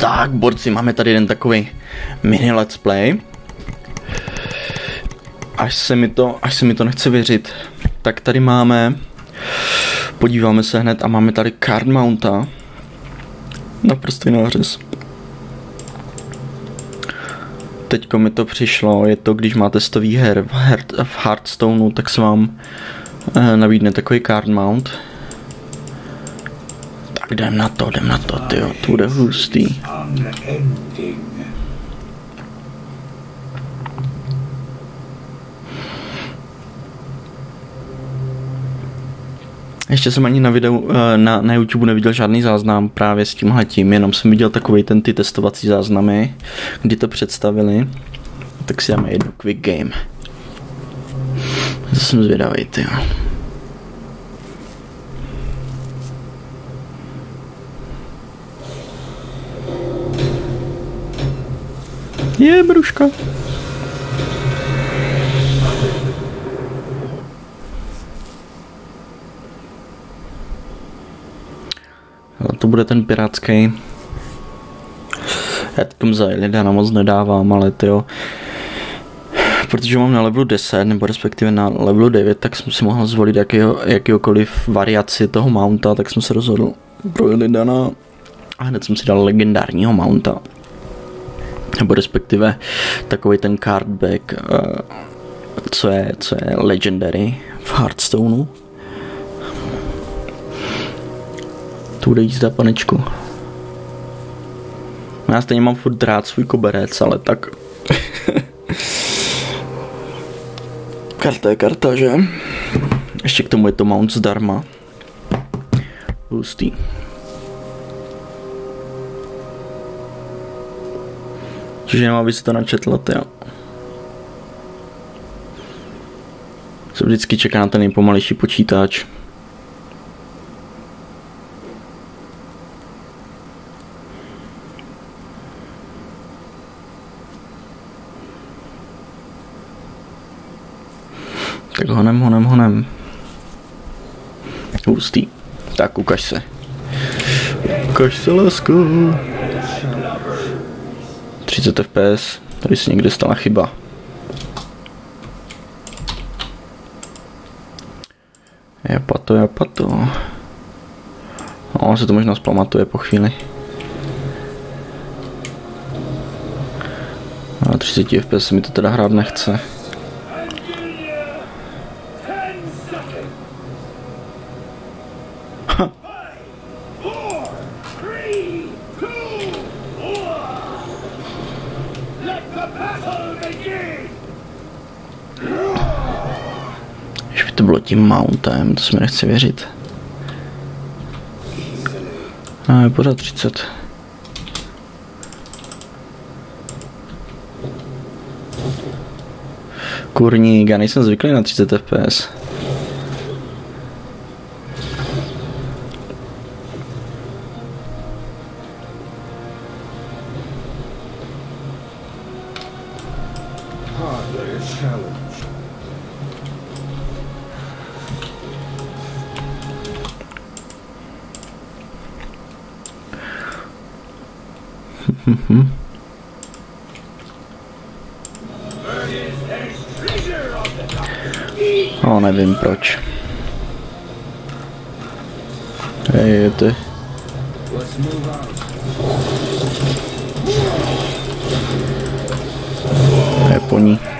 Tak, borci, máme tady jeden takový mini let's play. Až se mi to, až se mi to nechce věřit, tak tady máme, podíváme se hned a máme tady card mounta. Naprosto nářez. Teďko mi to přišlo, je to, když máte stový her v, her v Hearthstoneu, tak se vám eh, nabídne takový card mount. Jdem na to, jdem na to, tyjo, to bude hustý. Ještě jsem ani na videu, eh, na, na YouTube neviděl žádný záznam právě s tímhletím, jenom jsem viděl takový ten ty testovací záznamy, kdy to představili. Tak si dáme jednu quick game. To jsem zvědavý, ty. Je, bruška. to bude ten pirátský. Já tom za Illiana moc nedávám, ale jo. Protože mám na levelu 10, nebo respektive na levelu 9, tak jsem si mohl zvolit jakýho, jakýkoliv variaci toho mounta, tak jsem se rozhodl pro Illidana a hned jsem si dal legendárního mounta. Nebo respektive takový ten cardback, uh, co je, co je legendary v Hearthstoneu To bude jízda, panečku. Já stejně mám furt rád svůj koberec, ale tak... karta je karta, že? Ještě k tomu je to mount zdarma. Hustý. Čiže nemá by si to načetla, jo. Se vždycky čeká na ten nejpomalejší počítač. Tak honem, honem, honem. Hustý. Tak ukaž se. Ukaž se, lásko. 30 fps. Tady se někde stala chyba. Japato, japato. No, se to možná zpamatuje po chvíli. Na 30 fps mi to teda hrát nechce. Bylo tím mountem, to se mi nechce věřit. A je pořád 30. Kurník, já nejsem zvyklý na 30 fps. No, nevím proč. Hej, ty. Je po ní.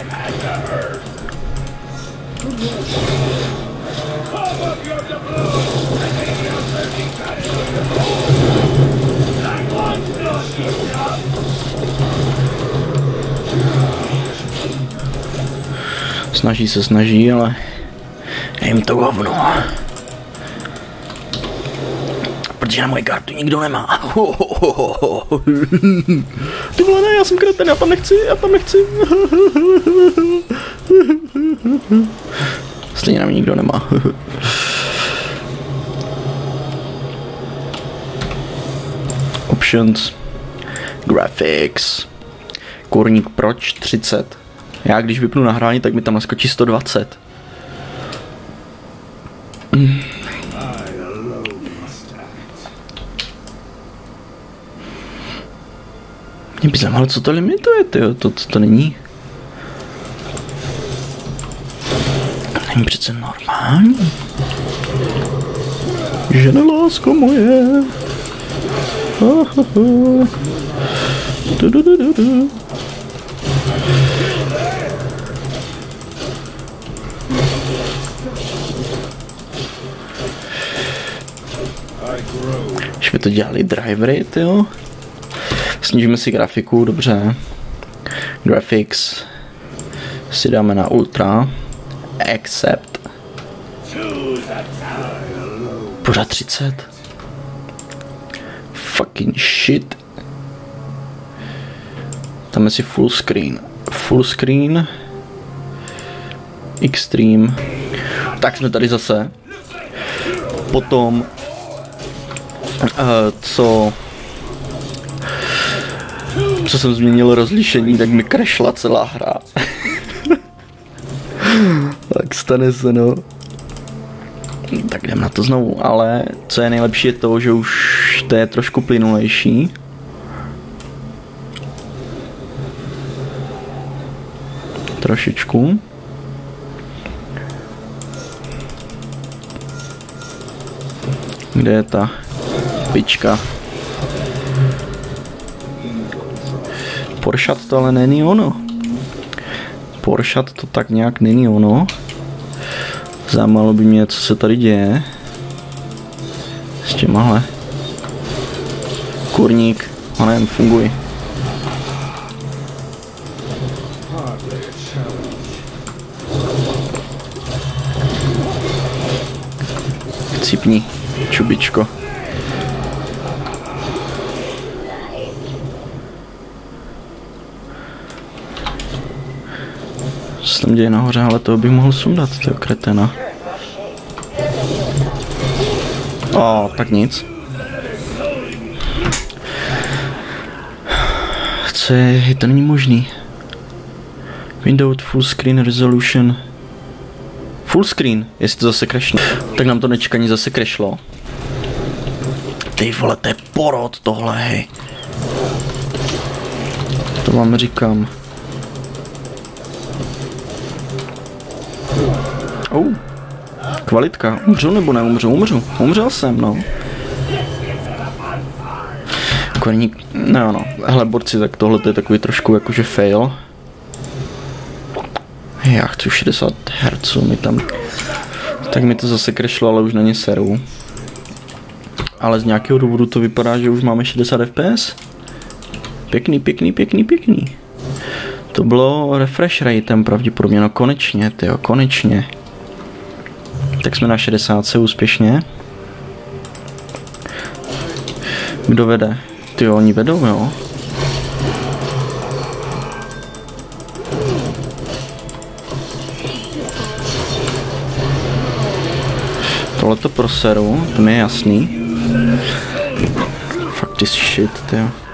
Snaží se, snaží, ale je jim to hovno. Protože na moji kartu nikdo nemá. Ty vole, ne, já jsem kreten, já tam nechci, já tam nechci. Stejně na mě nikdo nemá. Options. Graphics. Kurník proč 30? Já když vypnu nahrání, tak mi tam naskočí 120. Mm. Mě by zajímalo, co to limituje, tyjo. To, to, to není. Není přece normální. Žena lásko moje. Ah, ah, ah. Du, du, du, du, du. Když by to dělali drivery, jo. Snížíme si grafiku, dobře. Graphics si dáme na ultra. Accept. Pořád 30. Fucking shit. Tam si full screen. Full screen. Extreme. Tak jsme tady zase. Potom co co jsem změnil rozlišení, tak mi krešla celá hra. tak stane se, no. Tak jdem na to znovu, ale co je nejlepší je to, že už to je trošku plynulejší. Trošičku. Kde je ta pička. Poršat to ale není ono. Poršat to tak nějak není ono. Zajímalo by mě, co se tady děje. S těmahle. Kurník, ono funguj. Cipni, čubičko. Tam děje nahoře, ale to bych mohl sundat, toho kretena. O, tak nic. Co je, to není možný. Windows full screen resolution. Full screen, jestli to zase crashne. Tak nám to nečekaně zase crashlo. Ty vole, to je porod tohle, hej. To vám říkám. Oh. Kvalitka. Umřu nebo neumřu? Umřu. Umřel jsem, no. Koník, no no, hele borci, tak tohle je takový trošku jakože fail. Já chci 60 Hz, mi tam... Tak mi to zase krešlo, ale už na ně seru. Ale z nějakého důvodu to vypadá, že už máme 60 fps. Pěkný, pěkný, pěkný, pěkný. To bylo refresh ratem pravděpodobně, no konečně, tyjo, konečně. Tak jsme na 60 úspěšně. Kdo vede? Ty oni vedou, jo? Tohle to pro seru, to mi je jasný. Fuck this shit, tyjo. tak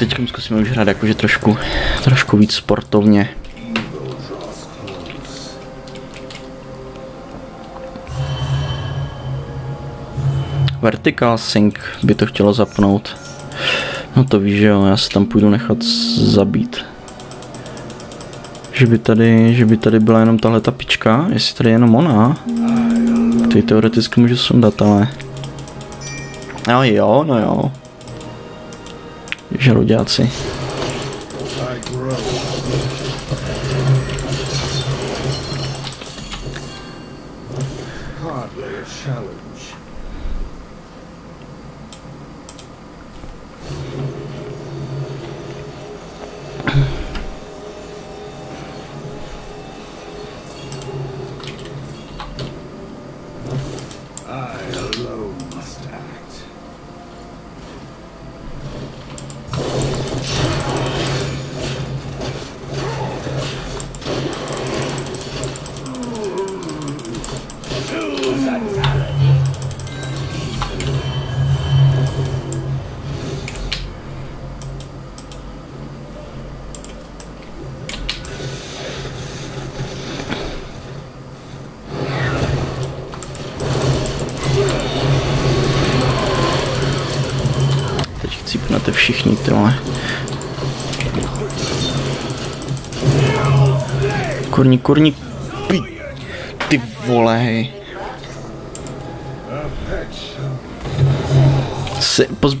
teď zkusíme už hrát jakože trošku, trošku víc sportovně. Vertical sync by to chtělo zapnout. No to víš, že jo, já se tam půjdu nechat zabít. Že by tady, že by tady byla jenom tahle ta pička, jestli tady je jenom ona. Tady teoreticky můžu sundat, ale... No jo, no jo žaluďáci. Cípnete všichni, ty vole. Kurní, kurní, pi, ty vole, hej. Se, poz...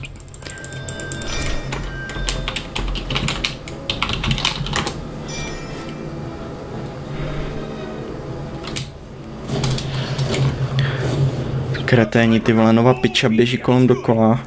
Kreténi, ty vole, nová piča běží kolem dokola.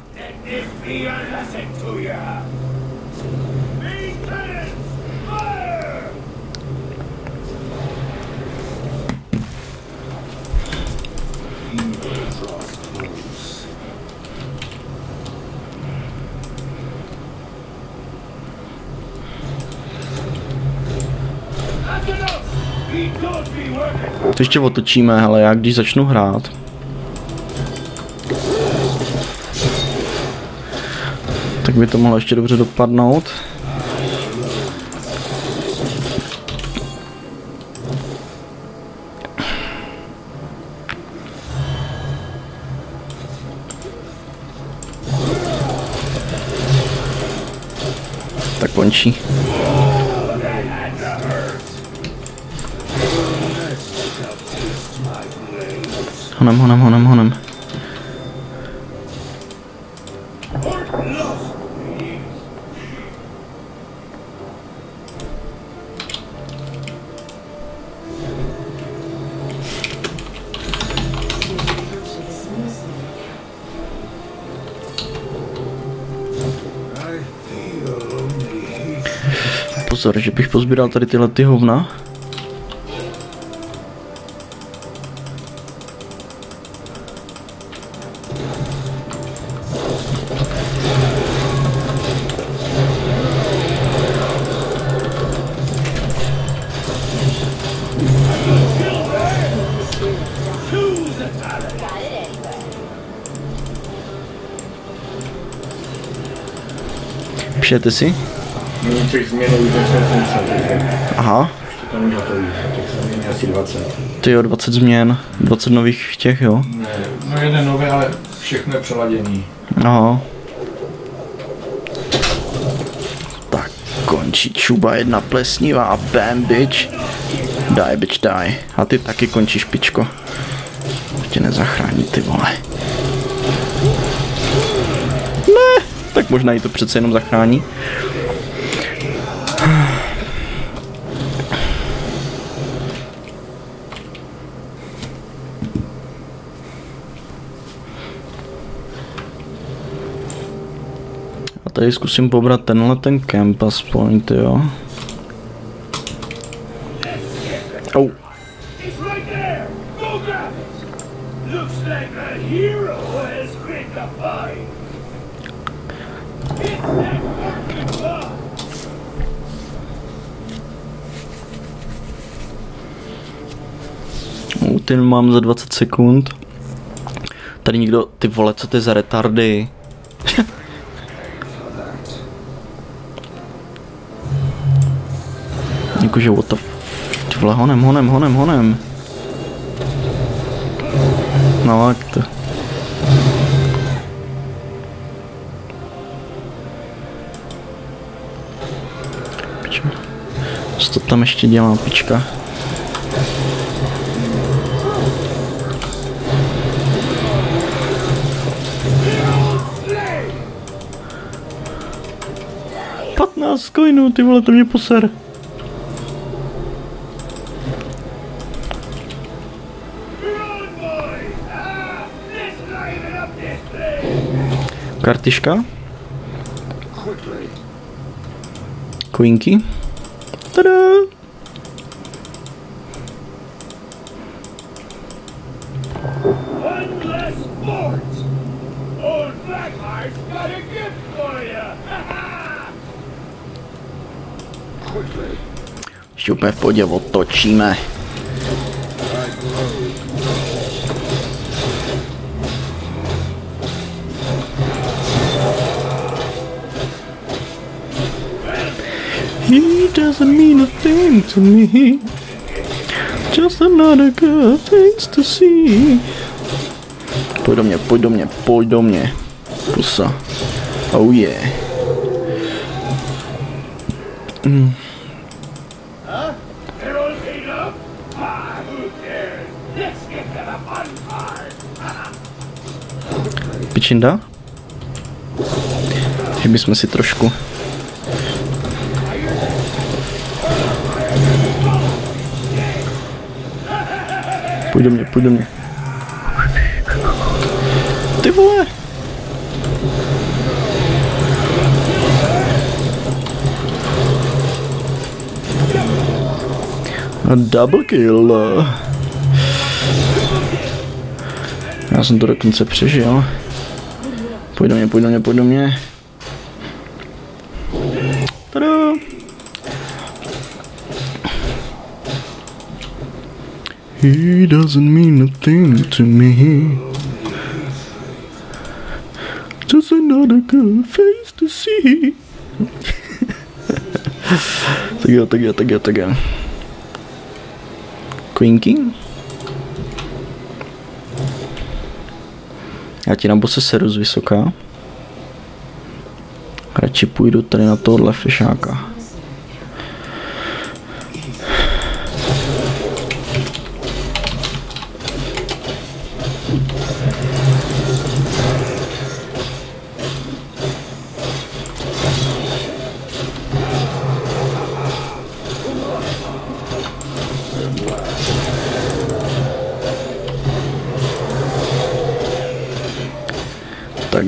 To ještě otočíme, ale já když začnu hrát. Tak by to mohlo ještě dobře dopadnout. Tak končí. Honem, honem, honem, honem. Pozor, že bych pozbíral tady tyhle ty hovna. Přejete si? No, těch změn už 80, takže Aha, tam už hotový. Těch změn asi 20. ty jo, 20 změn, 20 nových těch, jo. Ne, no jeden nový, ale všechno je přeladěný. Aha. Tak končí čuba jedna plesnivá a bam bitch. Die bitch die. A ty taky končíš pičko. To tě nezachrání ty vole. Ne, tak možná i to přece jenom zachrání. A tady zkusím pobrat tenhle ten kemp aspoň, jo. Oh, mám za 20 sekund. Tady někdo, ty vole, co ty za retardy? Jakože what the Ty vole, honem, honem, honem, honem. No, jak to. Co to tam ještě dělá, pička? Patnáct coinů, ty vole, to mě poser. Run, boys! Ah, Ještě úplně v podě otočíme. He doesn't mean a thing to me. Just another good things to see. Pojď do mě, pojď do mě, pojď do mě. Pusa. Oh yeah. They're Pičinda? Že bychom si trošku... Pojď do mě, pojď do mě. Ty vole! A double kill. Já jsem to dokonce přežil. Pojď do mě, pojď do mě, pojď do mě. Tada! He doesn't mean a thing to me. Just another good face to see. tak jo, tak jo, tak jo, tak jo. Queen King? Já ti na bose seru z vysoká. Radši půjdu tady na tohle fešáka.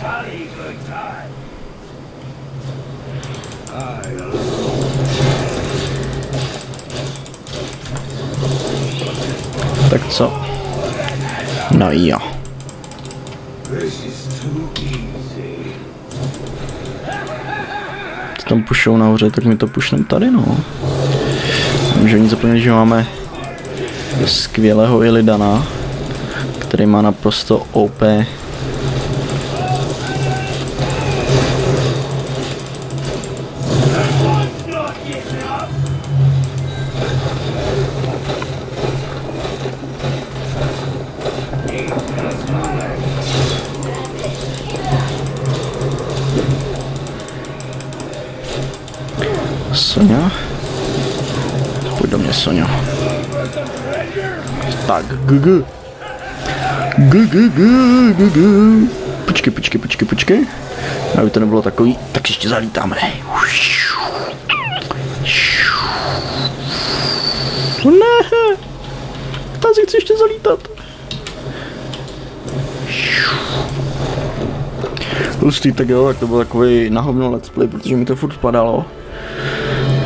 jolly good time. Tak co? No jo. Co tam pušou nahoře, tak my to pušnem tady, no. Může oni zapomnět, že máme skvělého Ilidana, který má naprosto OP Sonia. Tak, gg. Gg, gg. Počkej, počkej, počkej, počkej. Aby to nebylo takový, tak ještě zalítáme. Ne, si chci ještě zalítat. Hustý, tak jo, tak to byl takový nahovno let's play, protože mi to furt padalo.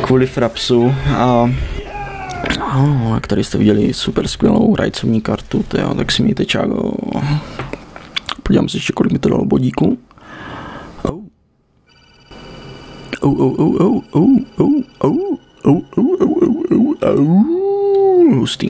Kvůli frapsu a No, jak tady jste viděli super skvělou rajcovní kartu, tyjo, tak si mějte čágo. Podívám se ještě, kolik mi to dalo bodíku. Oh. Oh, oh, oh, oh, oh, oh, oh, oh, oh, oh, oh, oh, oh, hustý.